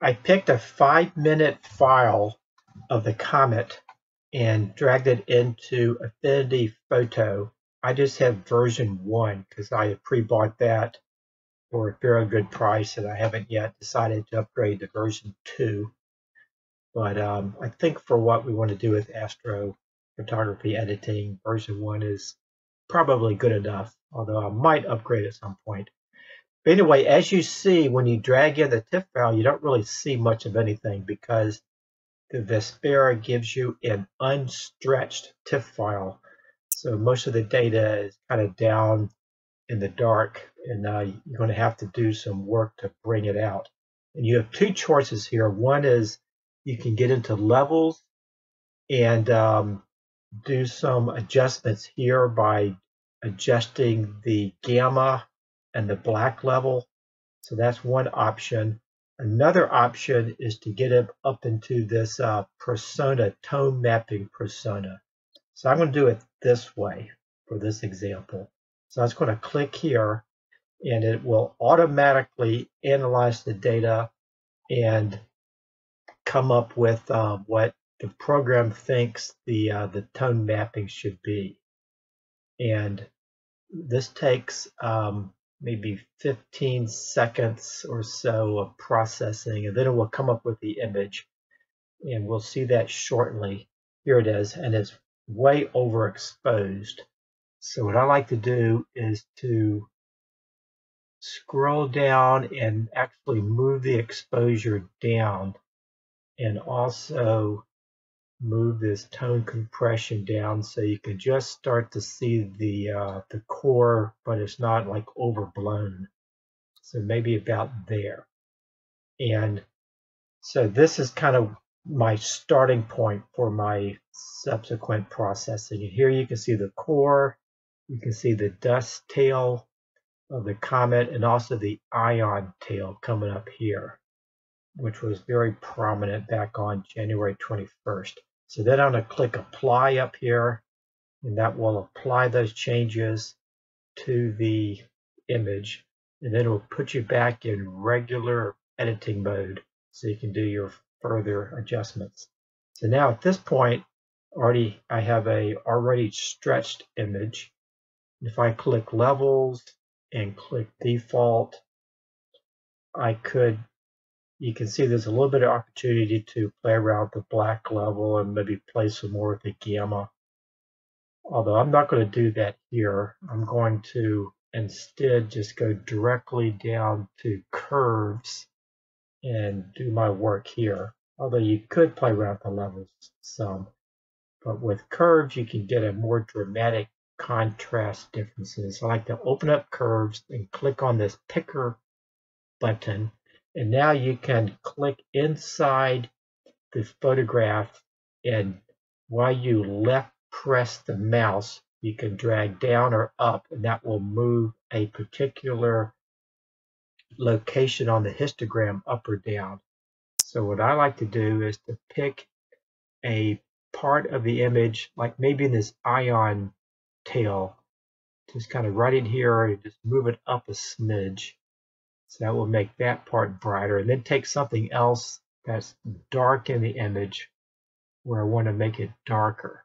I picked a five minute file of the comet and dragged it into Affinity Photo. I just have version one because I pre-bought that for a very good price and I haven't yet decided to upgrade to version two. But um, I think for what we want to do with astro photography editing, version one is probably good enough, although I might upgrade at some point. Anyway, as you see, when you drag in the TIFF file, you don't really see much of anything because the Vespera gives you an unstretched TIFF file. So most of the data is kind of down in the dark, and uh, you're going to have to do some work to bring it out. And you have two choices here. One is you can get into levels and um, do some adjustments here by adjusting the gamma and the black level. So that's one option. Another option is to get it up into this uh, persona, tone mapping persona. So I'm going to do it this way for this example. So I am just going to click here and it will automatically analyze the data and come up with uh, what the program thinks the uh, the tone mapping should be. And this takes um, maybe 15 seconds or so of processing, and then it will come up with the image. And we'll see that shortly. Here it is, and it's way overexposed. So what I like to do is to scroll down and actually move the exposure down and also move this tone compression down so you can just start to see the uh, the core, but it's not like overblown. So maybe about there. And so this is kind of my starting point for my subsequent processing. And here you can see the core, you can see the dust tail of the comet, and also the ion tail coming up here, which was very prominent back on January 21st. So then I'm going to click apply up here and that will apply those changes to the image and then it will put you back in regular editing mode so you can do your further adjustments. So now at this point already I have a already stretched image. If I click levels and click default I could you can see there's a little bit of opportunity to play around the black level and maybe play some more with the gamma. Although I'm not going to do that here. I'm going to instead just go directly down to curves and do my work here. Although you could play around the levels some. But with curves, you can get a more dramatic contrast differences. I like to open up curves and click on this picker button and now you can click inside the photograph and while you left press the mouse, you can drag down or up and that will move a particular location on the histogram up or down. So what I like to do is to pick a part of the image, like maybe in this ion tail, just kind of right in here and just move it up a smidge. So that will make that part brighter. And then take something else that's dark in the image where I want to make it darker.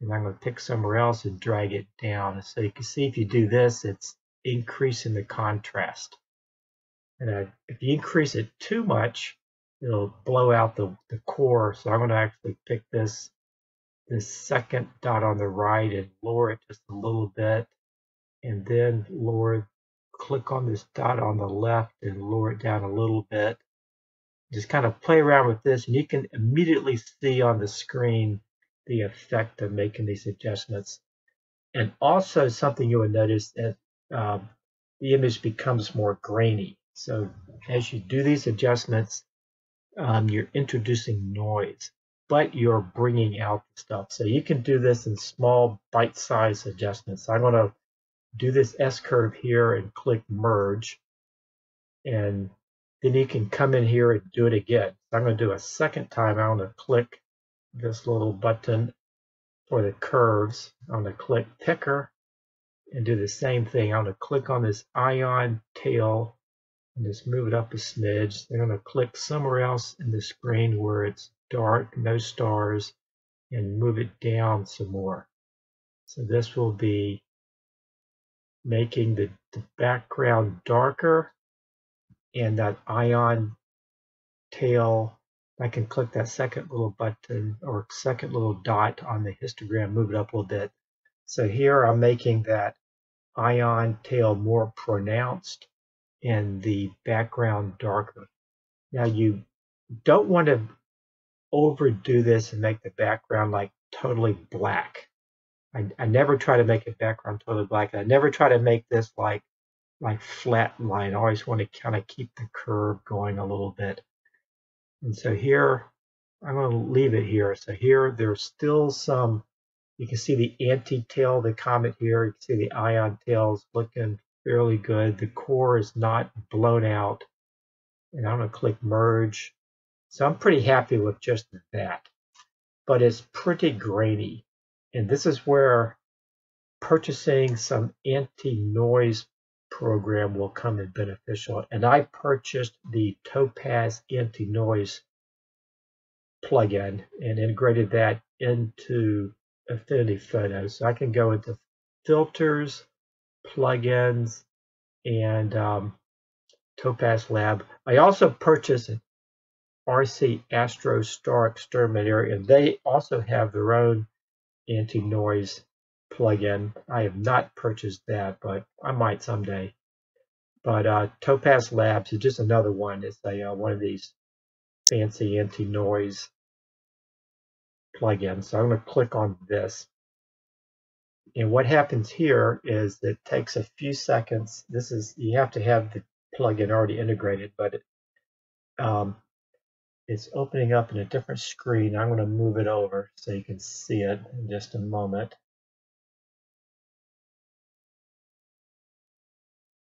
And I'm going to pick somewhere else and drag it down. So you can see if you do this, it's increasing the contrast. And I, if you increase it too much, it'll blow out the, the core. So I'm going to actually pick this, this second dot on the right and lower it just a little bit. And then lower click on this dot on the left and lower it down a little bit. Just kind of play around with this and you can immediately see on the screen the effect of making these adjustments. And also something you will notice that um, the image becomes more grainy. So as you do these adjustments, um, you're introducing noise, but you're bringing out the stuff. So you can do this in small bite-sized adjustments. I'm going to do this S curve here and click merge. And then you can come in here and do it again. I'm going to do a second time. I'm going to click this little button for the curves. I'm going to click picker and do the same thing. I'm going to click on this ion tail and just move it up a smidge. Then I'm going to click somewhere else in the screen where it's dark, no stars, and move it down some more. So this will be making the, the background darker and that ion tail I can click that second little button or second little dot on the histogram, move it up a little bit. So here I'm making that ion tail more pronounced and the background darker. Now you don't want to overdo this and make the background like totally black. I, I never try to make a background totally black. I never try to make this like like flat line. I always want to kind of keep the curve going a little bit. And so here, I'm going to leave it here. So here, there's still some, you can see the anti-tail, the comet here. You can see the ion tails looking fairly good. The core is not blown out. And I'm going to click merge. So I'm pretty happy with just that. But it's pretty grainy. And this is where purchasing some anti-noise program will come in beneficial. And I purchased the Topaz Anti-Noise plugin and integrated that into Affinity Photo. So I can go into filters, plugins, and um, Topaz Lab. I also purchased an RC Astro StarXTerminator, and they also have their own anti-noise plugin. I have not purchased that, but I might someday. But uh, Topaz Labs is just another one. It's a uh, one of these fancy anti-noise plugins. So I'm going to click on this. And what happens here is it takes a few seconds. This is you have to have the plugin already integrated, but it, um, it's opening up in a different screen. I'm going to move it over so you can see it in just a moment.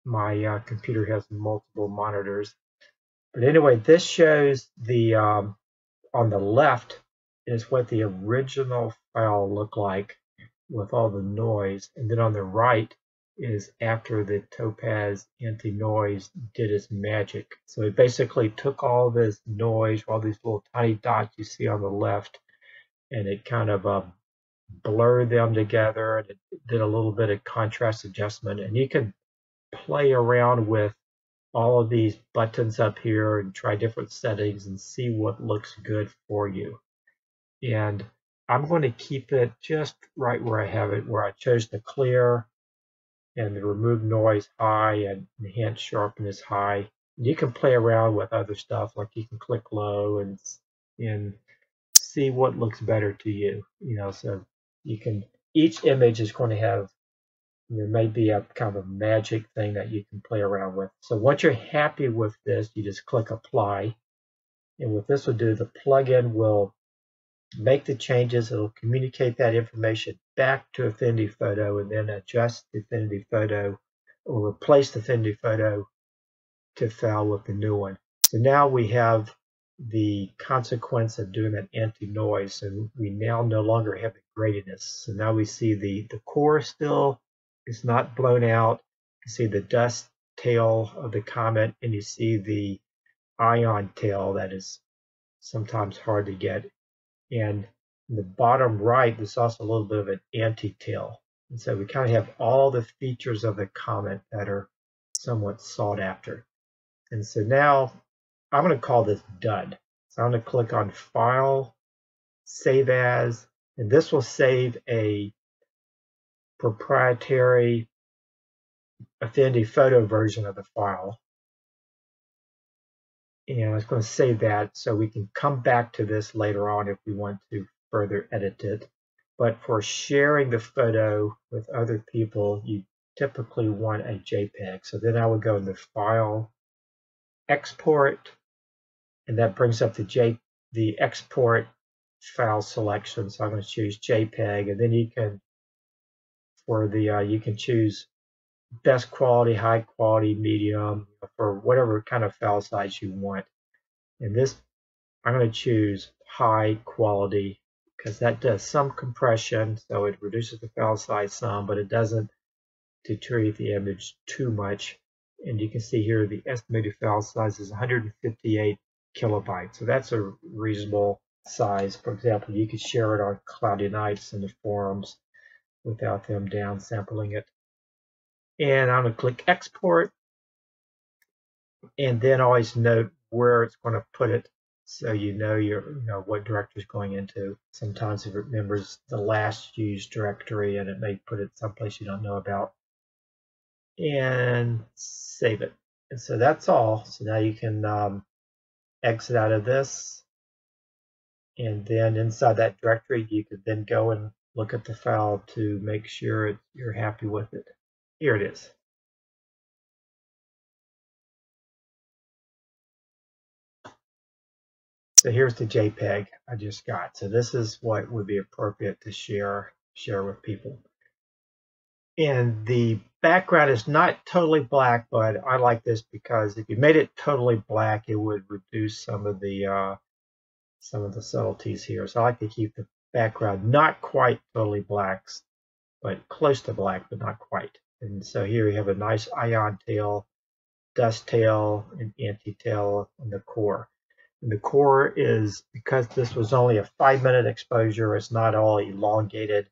my uh, computer has multiple monitors. But anyway, this shows the, um, on the left is what the original file looked like with all the noise. And then on the right is after the Topaz anti-noise did its magic. So it basically took all this noise, all these little tiny dots you see on the left, and it kind of uh, blurred them together and it did a little bit of contrast adjustment. And you can play around with all of these buttons up here and try different settings and see what looks good for you. And I'm going to keep it just right where I have it, where I chose the clear and the remove noise high and enhance sharpness high. You can play around with other stuff, like you can click low and and see what looks better to you. You know, so you can each image is going to have there may be a kind of a magic thing that you can play around with. So once you're happy with this, you just click apply. And what this will do, the plugin will make the changes. It'll communicate that information back to Affinity Photo and then adjust the Affinity Photo or replace the Affinity Photo to file with the new one. So now we have the consequence of doing that anti-noise. So we now no longer have the graininess. So now we see the, the core still it's not blown out. You see the dust tail of the comet and you see the ion tail that is sometimes hard to get. And in the bottom right, there's also a little bit of an anti-tail. And so we kind of have all the features of the comet that are somewhat sought after. And so now I'm going to call this done. So I'm going to click on File, Save As, and this will save a proprietary Affinity photo version of the file. And I was going to say that so we can come back to this later on if we want to further edit it. But for sharing the photo with other people, you typically want a JPEG. So then I would go into File, Export, and that brings up the J the export file selection. So I'm going to choose JPEG, and then you can for the uh, you can choose best quality, high quality, medium for whatever kind of file size you want. And this, I'm going to choose high quality because that does some compression, so it reduces the file size some, but it doesn't deteriorate the image too much. And you can see here the estimated file size is 158 kilobytes. So that's a reasonable size. For example, you could share it on cloudy nights in the forums without them downsampling it. And I'm going to click export and then always note where it's going to put it so you know your you know what directory is going into. Sometimes it remembers the last used directory and it may put it someplace you don't know about. And save it. And so that's all. So now you can um, exit out of this. And then inside that directory, you could then go and look at the file to make sure you're happy with it. Here it is. So here's the JPEG I just got. So this is what would be appropriate to share share with people. And the background is not totally black, but I like this because if you made it totally black, it would reduce some of the uh, some of the subtleties here. So I like to keep the background not quite totally black, but close to black, but not quite. And so here we have a nice ion tail, dust tail, and anti-tail in the core. And the core is, because this was only a five minute exposure, it's not all elongated.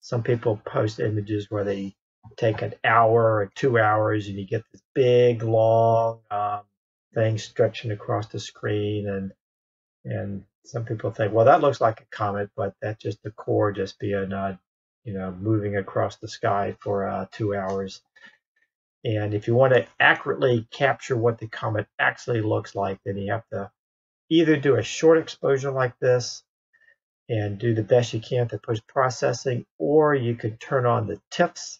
Some people post images where they take an hour or two hours and you get this big, long um, thing stretching across the screen. And and some people think, well, that looks like a comet, but that's just the core just being, uh, you know, moving across the sky for uh, two hours. And if you want to accurately capture what the comet actually looks like, then you have to either do a short exposure like this and do the best you can to post processing, or you could turn on the TIFFs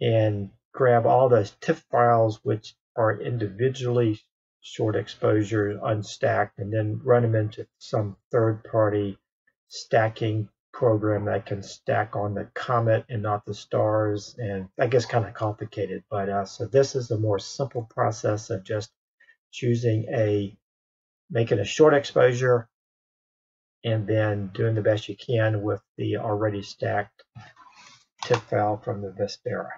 and grab all those TIFF files, which are individually short exposure unstacked, and then run them into some third party stacking program that can stack on the comet and not the stars. And that gets kind of complicated. But uh, so this is a more simple process of just choosing a making a short exposure, and then doing the best you can with the already stacked TIFF file from the Vespera.